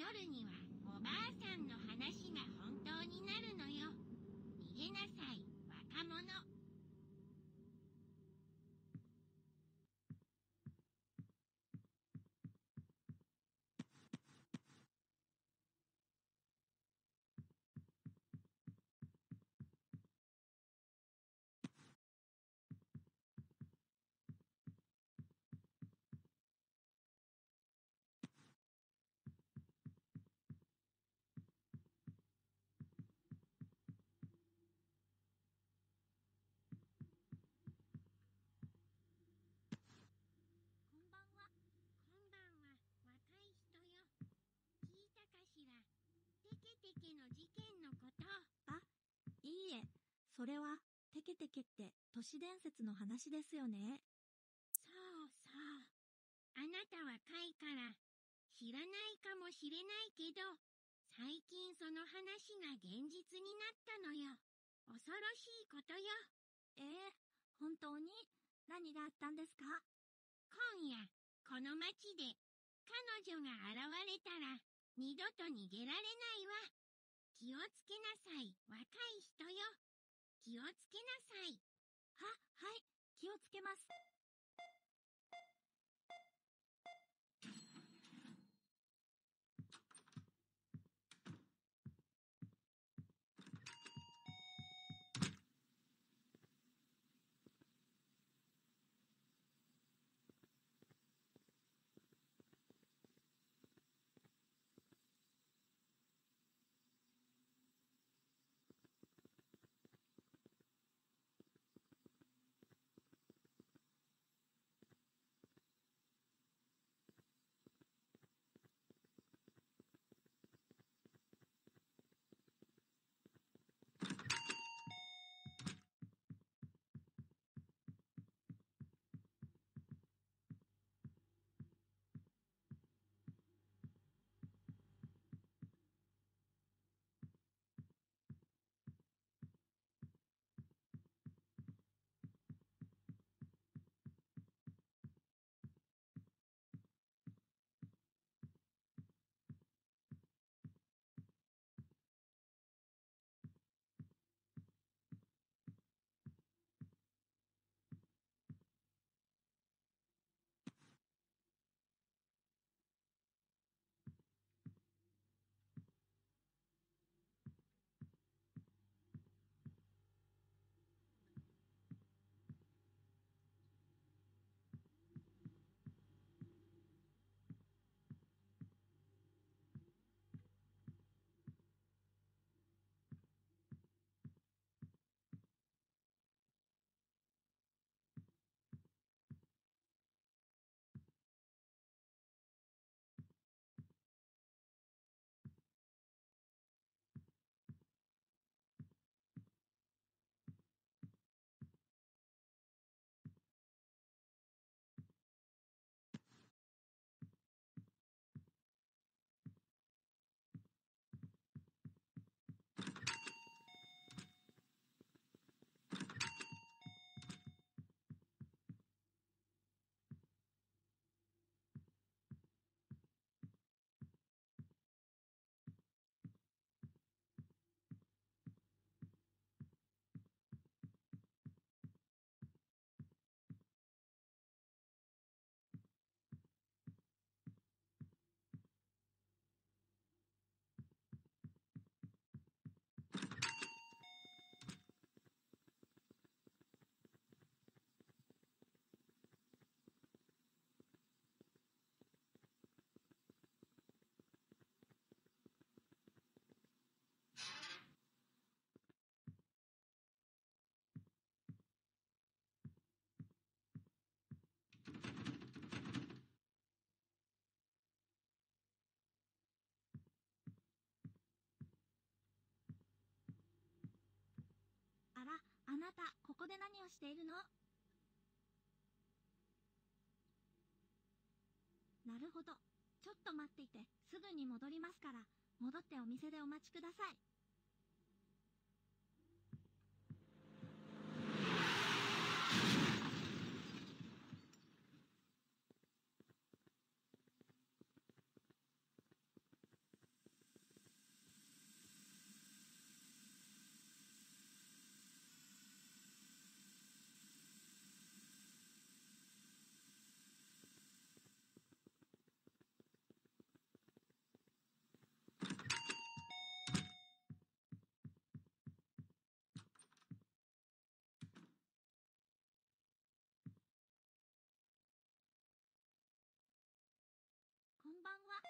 夜にはおばあさんの話が本当になるのよ逃げなさい若者こんばんはこんばんは若い人よ聞いたかしらテケテケの事件のこと。いいえ、それは、テケテケって都市伝説の話ですよね。そうそう。あなた若いから知らないかもしれないけど最近その話が現実になったのよ。恐ろしいことよ。ええ本当に？何があったんですか？今夜この町で彼女が現れたら二度と逃げられないわ気をつけなさい。若い人よ。気をつけなさい。は、はい、気をつけます。た、ここで何をしているの？なるほど。ちょっと待っていて、すぐに戻りますから、戻ってお店でお待ちください。んばんは。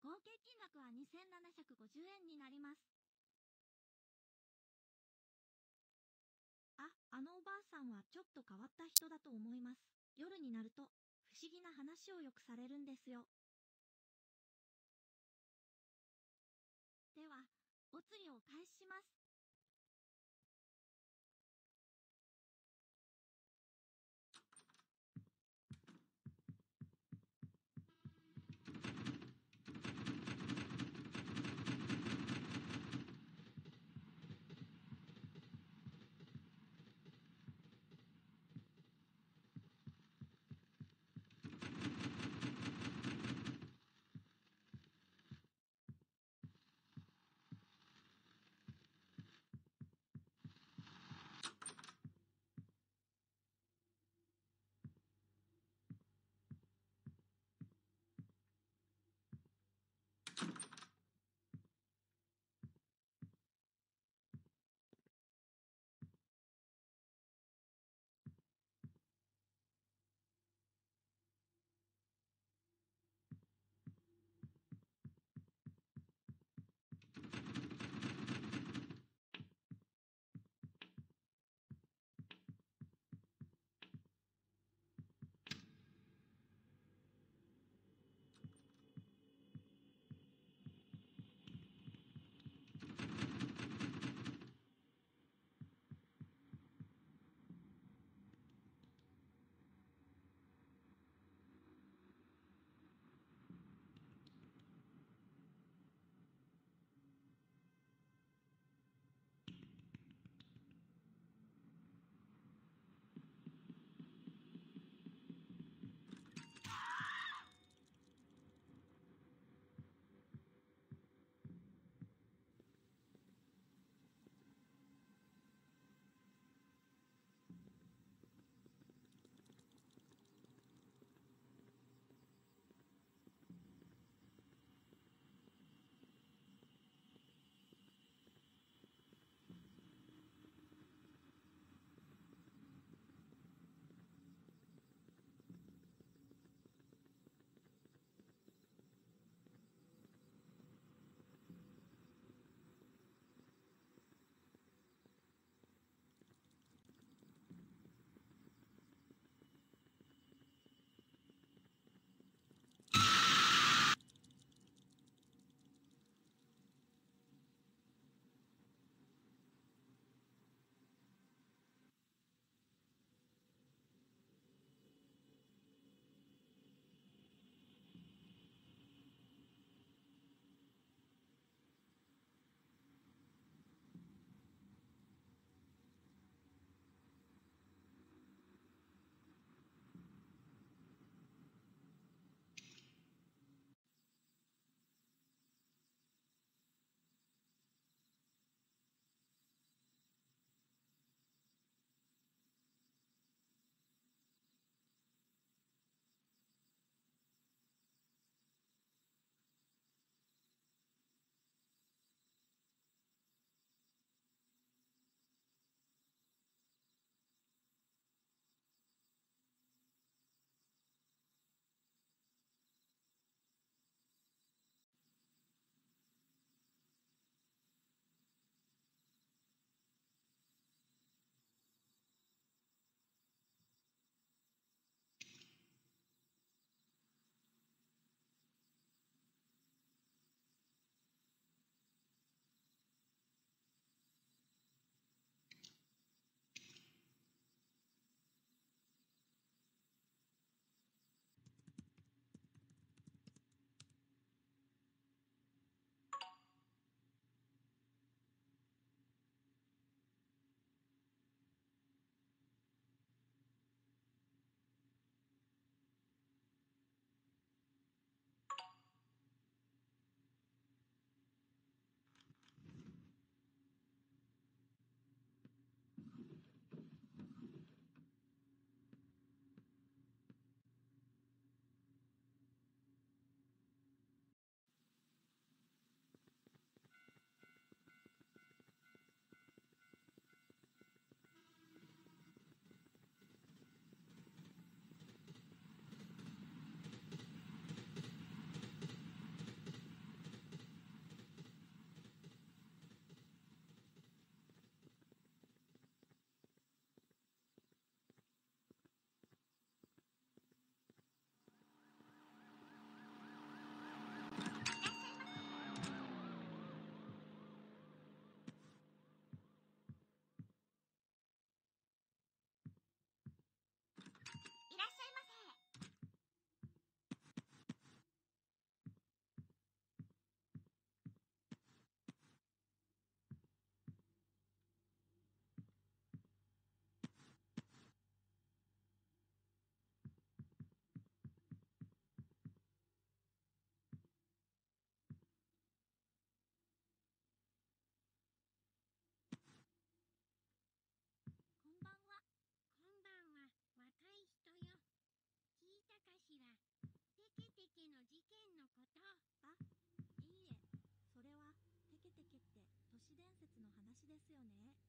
合計金額は2750円になります。あ、あのおばあさんはちょっと変わった人だと思います。夜になると不思議な話をよくされるんですよ。では、お釣りをお返しします。ですよね。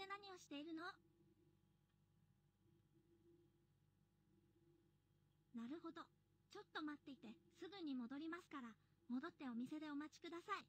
で何をしているの？なるほど。ちょっと待っていて、すぐに戻りますから、戻ってお店でお待ちください。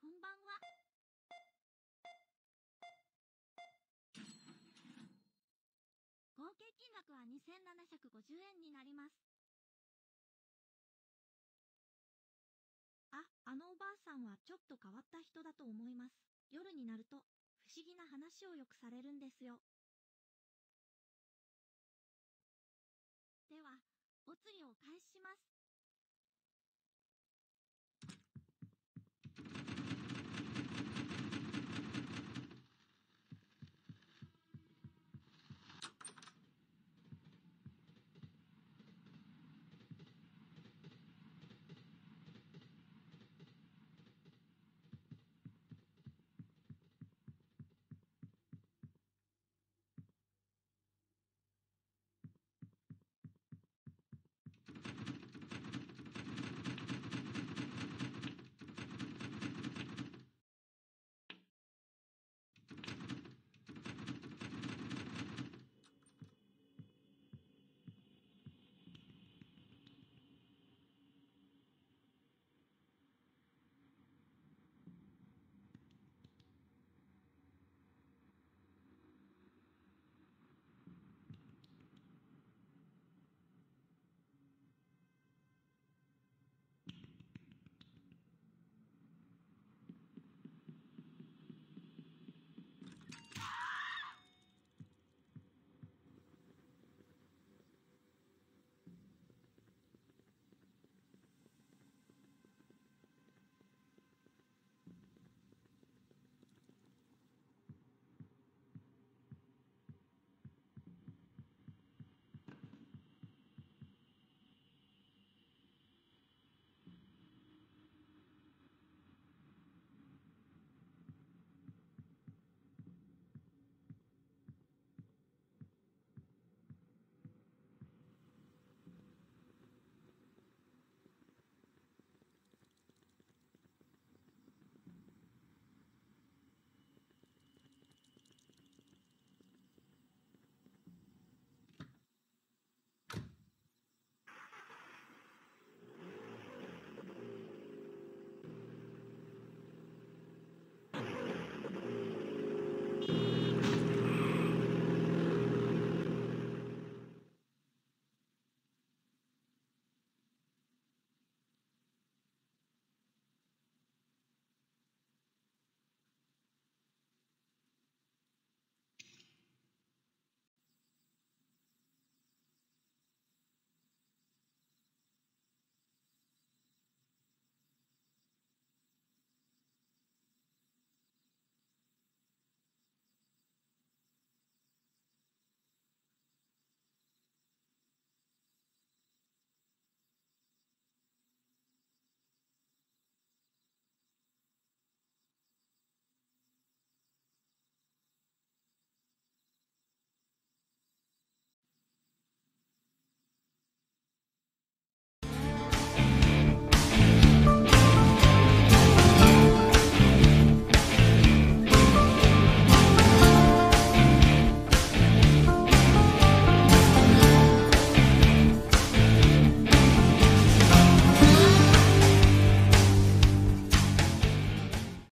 こんばんは。合計金額は2750円になります。あ、あのおばあさんはちょっと変わった人だと思います。夜になると不思議な話をよくされるんですよ。では、お釣りをお返します。